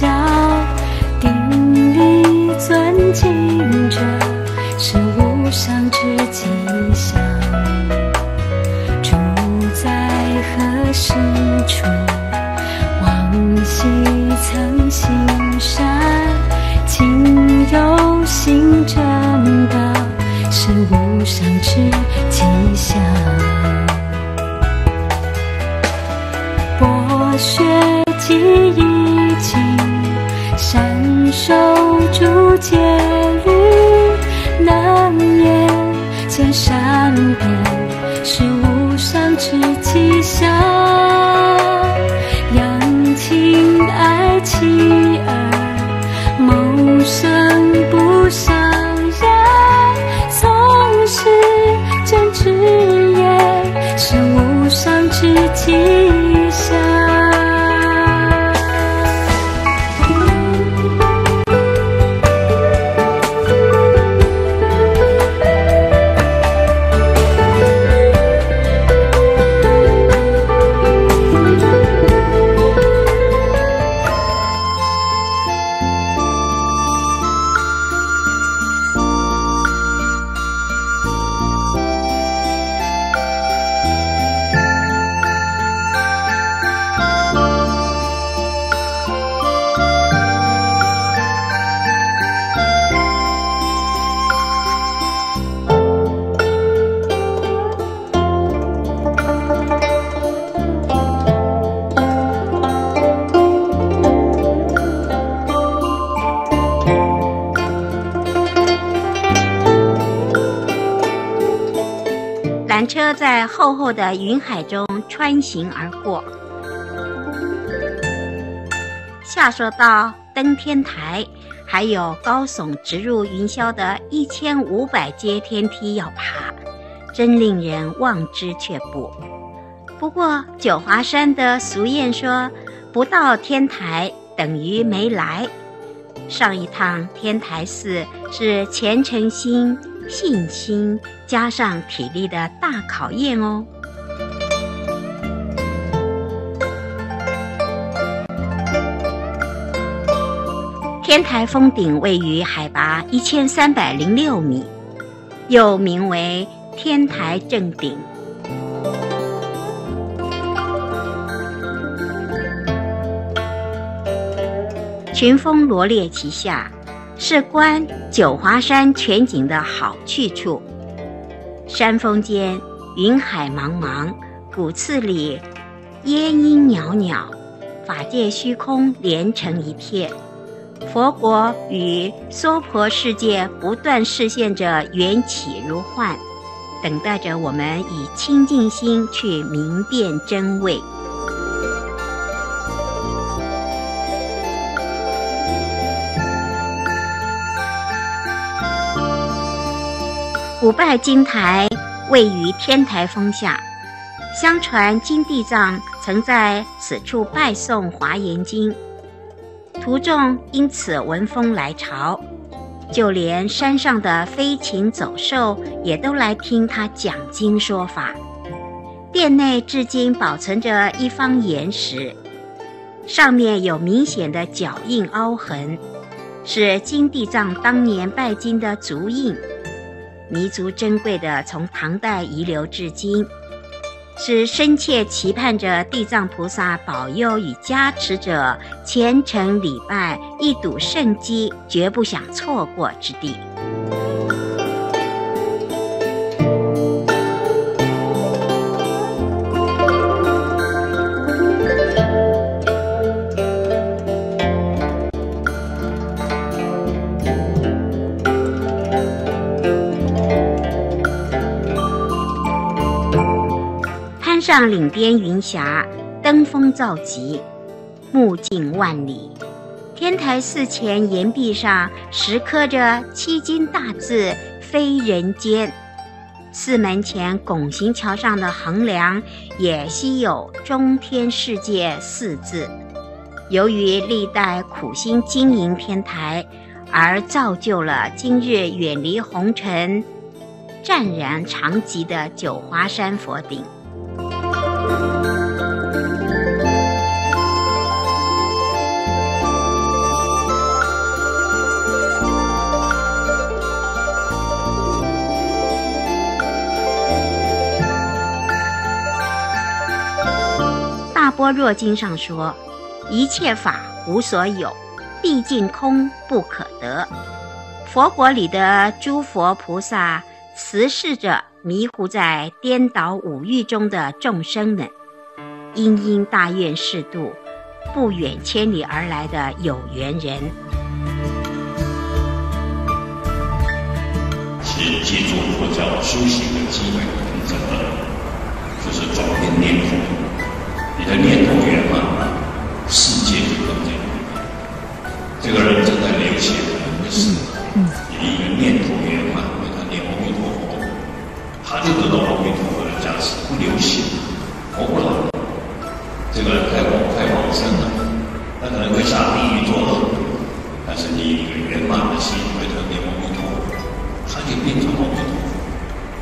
角，顶礼尊敬者，是无上之吉祥。住在何时处？往昔曾行善，今有行正道，是无上之吉祥。博学记忆，善守诸戒律，能言见善辩，是无上之吉祥。养亲爱妻儿，谋生不伤人，从事正直业，是无上之吉祥。缆车在厚厚的云海中穿行而过。下说到登天台，还有高耸直入云霄的一千五百阶天梯要爬，真令人望之却步。不过九华山的俗谚说：“不到天台等于没来。”上一趟天台寺是虔诚心、信心加上体力的大考验哦。天台峰顶位于海拔一千三百零六米，又名为天台正顶。群峰罗列其下，是观九华山全景的好去处。山峰间云海茫茫，古寺里烟阴袅袅，法界虚空连成一片。佛国与娑婆世界不断示现着缘起如幻，等待着我们以清净心去明辨真伪。古拜金台位于天台峰下，相传金地藏曾在此处拜诵《华严经》，途中因此闻风来朝，就连山上的飞禽走兽也都来听他讲经说法。殿内至今保存着一方岩石，上面有明显的脚印凹痕，是金地藏当年拜金的足印。弥足珍贵的，从唐代遗留至今，是深切期盼着地藏菩萨保佑与加持者虔诚礼拜一睹圣机，绝不想错过之地。上岭边云霞，登峰造极，目镜万里。天台寺前岩壁上石刻着七金大字“非人间”，寺门前拱形桥上的横梁也稀有“中天世界”四字。由于历代苦心经营天台，而造就了今日远离红尘、湛然长寂的九华山佛顶。般若经》上说：“一切法无所有，毕竟空不可得。”佛国里的诸佛菩萨慈视着迷糊在颠倒五欲中的众生们，殷殷大愿示度不远千里而来的有缘人。请记住佛教修行的基本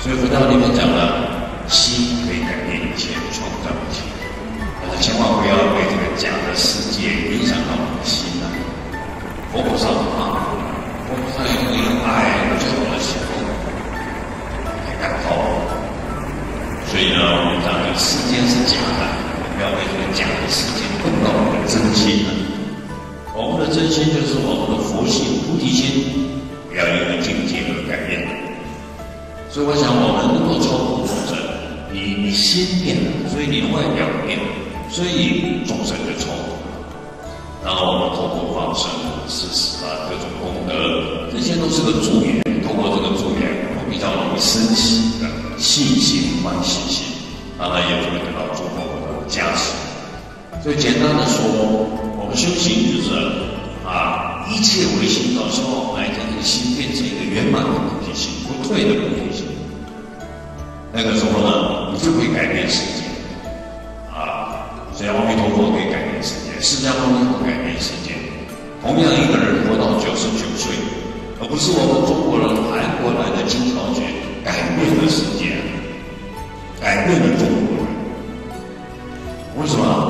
所以回到里面讲了，心可以改变一切，创造一切，但是千万不要被这个假的世界影响到你的心啊！佛菩萨不怕，佛菩萨有一种爱最好的时候，太感冒所以呢，我们讲这个世间是假的，不要被这个假的世界碰到我们的真心了。我们的真心就是我们的佛性、菩提心。不要因为，所以我想我们能够超度众生，你你心变了，所以你外表变了，所以众生就超度。然后我们通过放生、施食啊，各种功德，这些都是个助缘。通过这个助缘，我们比较容易升起的信心、欢喜心，当然也就会得到诸佛的加持。所以简单的说，我们修行就是啊。一切唯心造，希望我们来将这个心变成一个圆满的菩提心，不退的菩提心。那个时候呢，你就会改变世界。啊，所以阿弥陀佛可以改变世界，释迦牟尼佛改变世界。同样一个人活到九十九岁，而不是我们中国人、韩国来的金朝觉改变了世界，改变了中国人。为什么？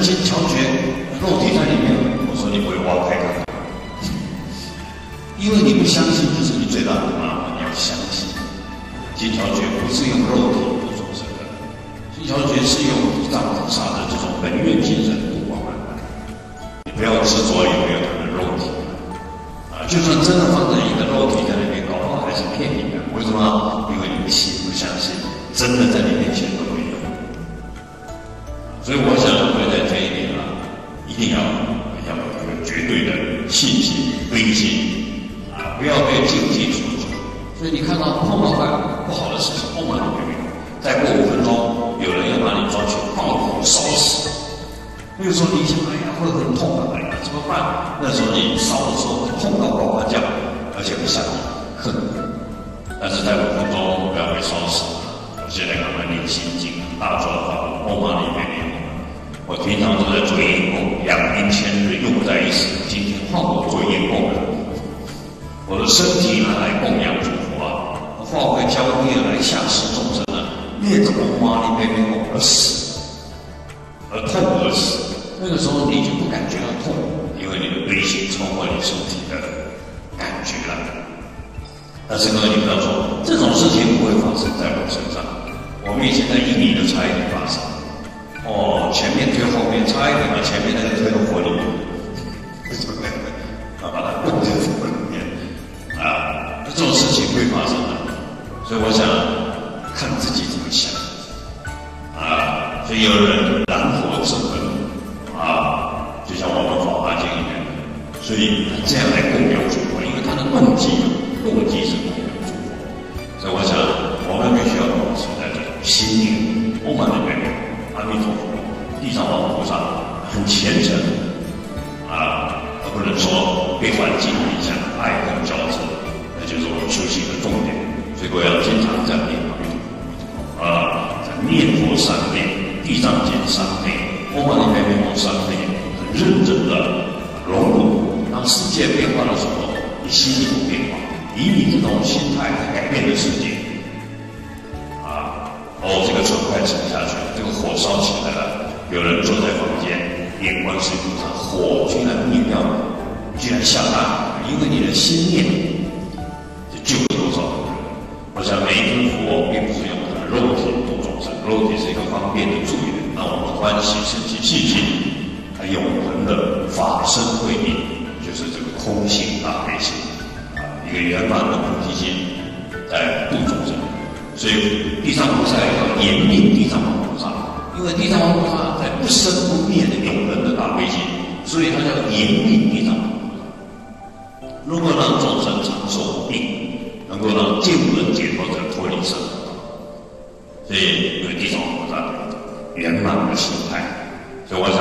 金桥诀肉体在里面。我说你不会挖开它，因为你不相信，这是你最大的麻烦。你要相信，金桥诀不是用肉体度众生的，金桥诀是用地藏菩萨的这种本愿精神度我们。你不要执着有没有他的肉体啊！就算真的放在一个肉体在里面。搞不好还是骗你的，为什么？因为你的心不相信，真的在你面前都没有。所以我想，那个时候你想，哎呀，会很痛的，哎呀，怎么办？那时候你烧的时候痛到呱呱叫，而且不想恨。但是在五分钟不要被烧死。我现在赶快念心经，大转法，欧玛尼贝利。我平常都在做业供，两年千日用不在一时。今天换我做业供了，我的身体拿来供养诸佛啊，我化为焦业来下施众生啊，念着欧玛尼贝利而死，而痛而死。那个时候你就不感觉到痛，因为你的悲心超过你身体的感觉了。但是各位，你不要说这种事情不会发生在我身上。我们以前在印尼都差一点发生。哦，前面推后面，差一点把前面那个推到火里面，啊，把它滚进火里面。啊，这种事情会发生的。所以我想看自己怎么想。啊，所以有人燃火自所以这样来供养主佛，因为他的动机。动机是供养诸佛，所以我想，我们必须要保持在这种心念充满的愿。阿弥陀佛，地藏王菩萨很虔诚啊，而不能说被环境影响，爱恨交织，那就是我们修行的重点。所以我要经常在念阿弥陀佛啊，在念佛三遍，地藏经三遍，阿弥陀佛三遍，很认真的融入。当世界变化的时候，你心里有变化。以你这种心态来改变的世界，啊，哦，这个船快沉下去了，这个火烧起来了，有人坐在房间，眼观世菩萨，火居然灭掉了，居然下大雨，因为你的心念就救了多少人。我想每一尊佛并不是用他的肉体度众生，肉体是一个方便的助缘，让我们欢喜升起信心，它永恒的法身慧命，就是这个空性大悲心啊，一个圆满的菩提心在度众生。所以地藏菩萨要严命地藏王菩萨，因为地藏王菩萨在不生不灭的永恒的大悲心，所以他叫严命地藏王菩萨。如果让众生长寿无病，能够让见闻解脱者脱离生所以有地藏菩萨圆满的心态。所以我想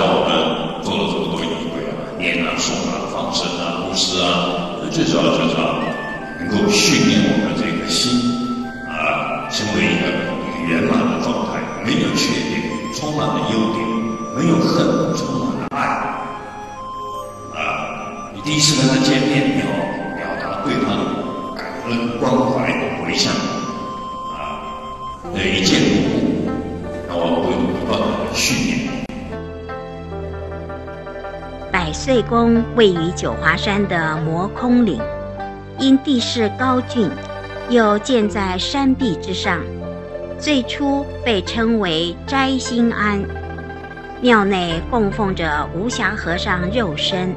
关怀、回向。啊，一见如故，那我会不断的训练。百岁宫位于九华山的摩空岭，因地势高峻。又建在山壁之上，最初被称为斋心庵。庙内供奉着无暇和尚肉身，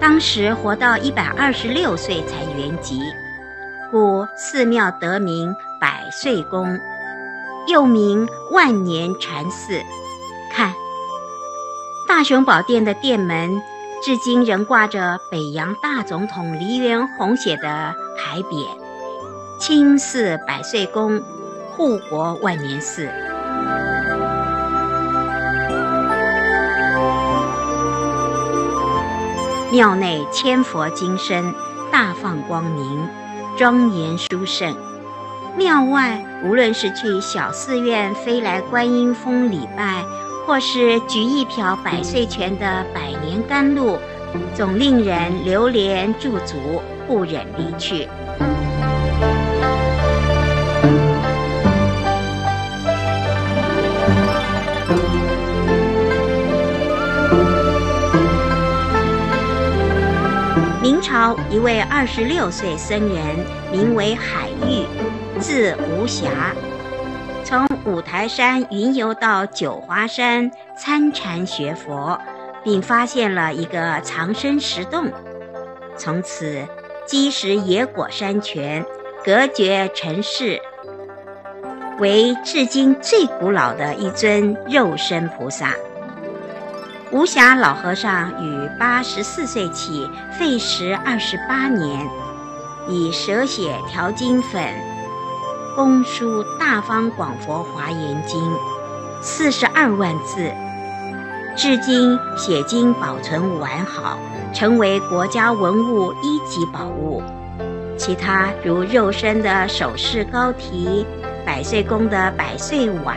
当时活到一百二十六岁才圆寂，故寺庙得名百岁宫，又名万年禅寺。看，大雄宝殿的殿门，至今仍挂着北洋大总统黎元洪写的牌匾。清寺百岁宫，护国万年寺。庙内千佛金身，大放光明，庄严殊胜。庙外无论是去小寺院飞来观音峰礼拜，或是举一瓢百岁泉的百年甘露，总令人流连驻足，不忍离去。一位二十六岁僧人，名为海玉，字无暇，从五台山云游到九华山参禅学佛，并发现了一个藏身石洞，从此积食野果山泉，隔绝尘世，为至今最古老的一尊肉身菩萨。无暇老和尚于八十四岁起费时二十八年，以蛇血调金粉，公书《大方广佛华严经》四十二万字，至今写经保存完好，成为国家文物一级宝物。其他如肉身的首饰高提、百岁宫的百岁碗，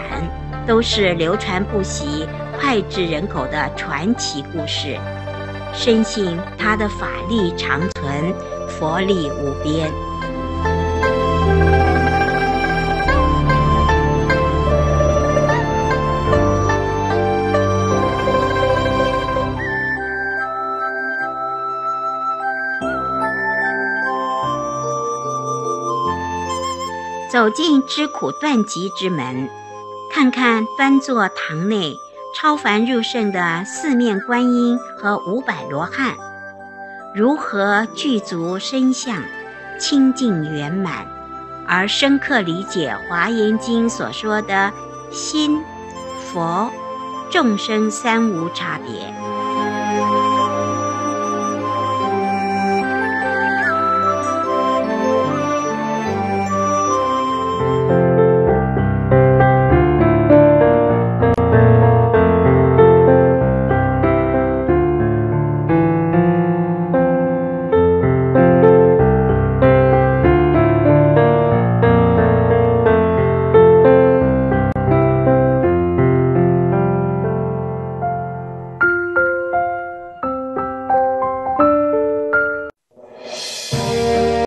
都是流传不息。脍炙人口的传奇故事，深信他的法力长存，佛力无边。走进知苦断集之门，看看端坐堂内。超凡入圣的四面观音和五百罗汉，如何具足身相，清净圆满，而深刻理解《华严经》所说的心、佛、众生三无差别？